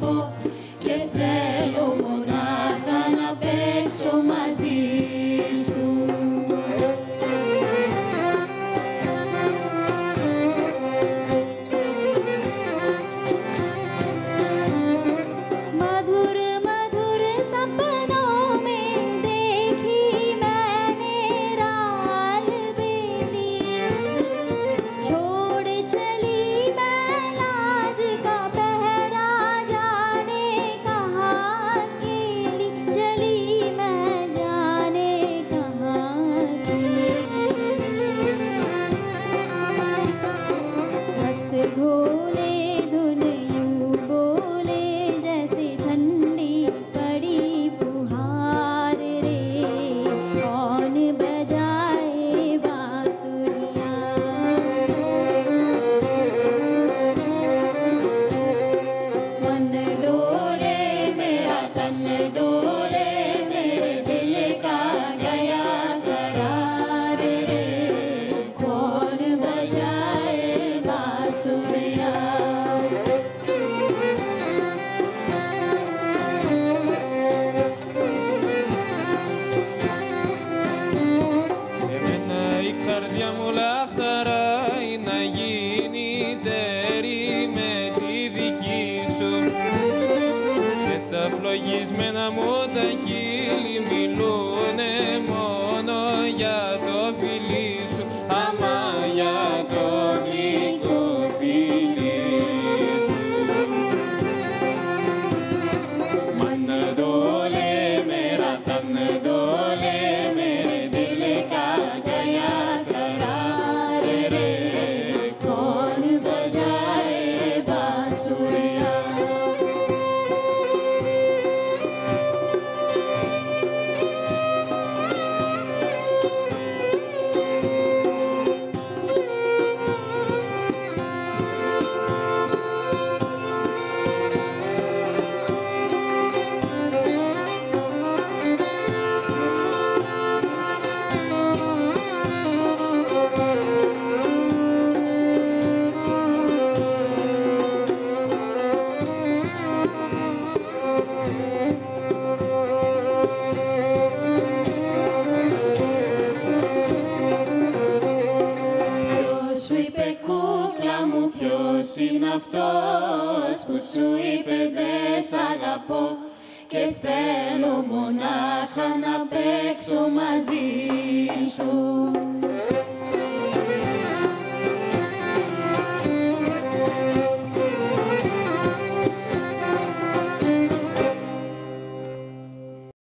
book. ভুলে φλογισμένα μου τα χείλη μιλούνε αυτός που σου είπε δε σ' αγαπώ και θέλω μονάχα να παίξω μαζί